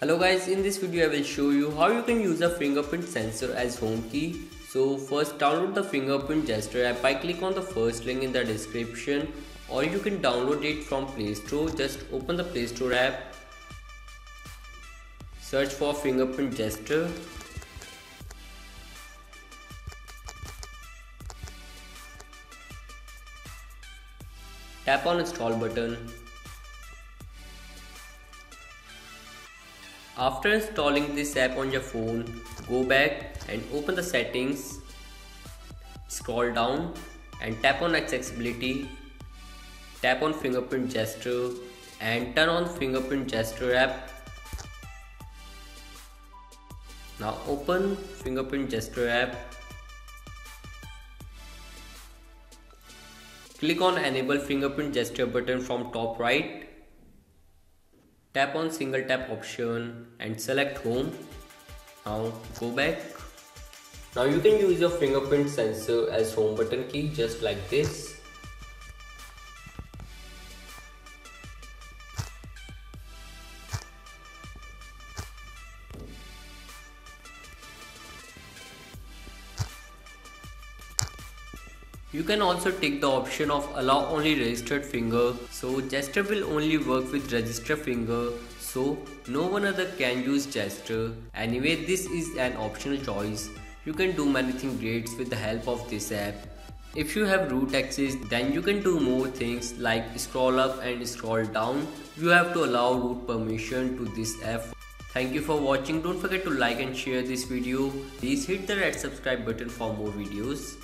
Hello guys, in this video I will show you how you can use a fingerprint sensor as home key. So first download the fingerprint gesture app by click on the first link in the description or you can download it from Play Store. Just open the Play Store app, search for fingerprint gesture Tap on install button. After installing this app on your phone, go back and open the settings. Scroll down and tap on accessibility. Tap on fingerprint gesture and turn on fingerprint gesture app. Now open fingerprint gesture app Click on enable fingerprint gesture button from top right. Tap on single tap option and select home. Now go back. Now you can use your fingerprint sensor as home button key just like this. You can also take the option of allow only registered finger so gesture will only work with registered finger so no one other can use gesture. Anyway this is an optional choice. You can do many things great with the help of this app. If you have root access then you can do more things like scroll up and scroll down. You have to allow root permission to this app. Thank you for watching. Don't forget to like and share this video. Please hit the red subscribe button for more videos.